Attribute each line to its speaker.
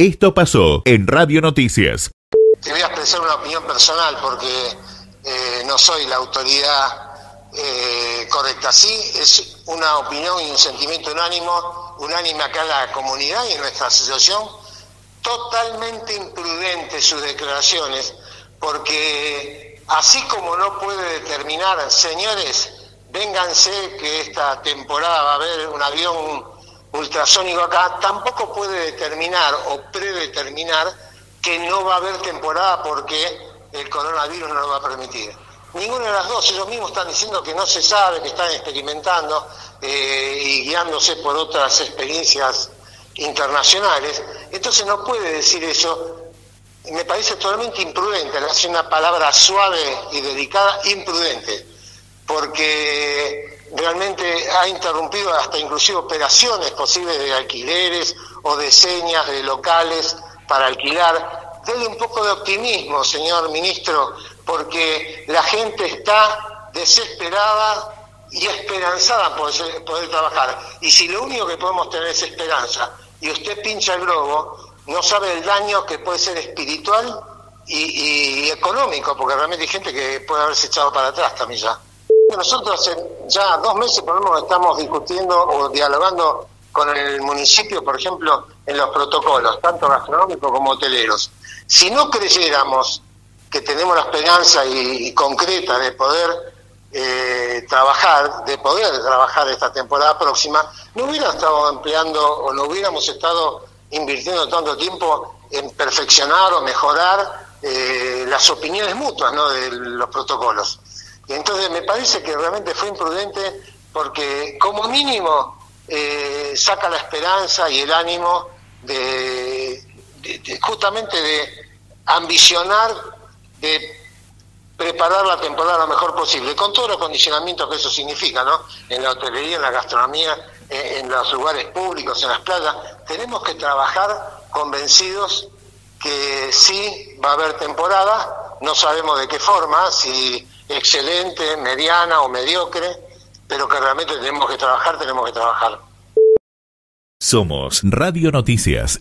Speaker 1: Esto pasó en Radio Noticias.
Speaker 2: Te voy a expresar una opinión personal porque eh, no soy la autoridad eh, correcta. Sí, es una opinión y un sentimiento unánimo, unánime acá en la comunidad y en nuestra asociación. Totalmente imprudente sus declaraciones porque así como no puede determinar, señores, vénganse que esta temporada va a haber un avión ultrasónico acá, tampoco puede determinar o predeterminar que no va a haber temporada porque el coronavirus no lo va a permitir. Ninguna de las dos, ellos mismos están diciendo que no se sabe, que están experimentando eh, y guiándose por otras experiencias internacionales. Entonces no puede decir eso. Me parece totalmente imprudente, hace una palabra suave y delicada, imprudente, porque realmente ha interrumpido hasta inclusive operaciones posibles de alquileres o de señas de locales para alquilar. Dele un poco de optimismo, señor ministro, porque la gente está desesperada y esperanzada por poder trabajar. Y si lo único que podemos tener es esperanza y usted pincha el globo, no sabe el daño que puede ser espiritual y, económico, porque realmente hay gente que puede haberse echado para atrás también ya. Nosotros ya dos meses por lo estamos discutiendo o dialogando con el municipio, por ejemplo, en los protocolos, tanto gastronómicos como hoteleros. Si no creyéramos que tenemos la esperanza y, concreta de poder eh, trabajar, de poder trabajar esta temporada próxima, no hubiera estado empleando o no hubiéramos estado invirtiendo tanto tiempo en perfeccionar o mejorar eh, las opiniones mutuas ¿no? de los protocolos. Entonces me parece que realmente fue imprudente porque como mínimo eh, saca la esperanza y el ánimo de, justamente de ambicionar de preparar la temporada lo mejor posible, con todos los condicionamientos que eso significa, ¿no? En la hotelería, en la gastronomía, eh, en los lugares públicos, en las playas, tenemos que trabajar convencidos que sí va a haber temporada, no sabemos de qué forma, si excelente, mediana o mediocre, pero que realmente tenemos que trabajar, tenemos que trabajar.
Speaker 1: Somos Radio Noticias.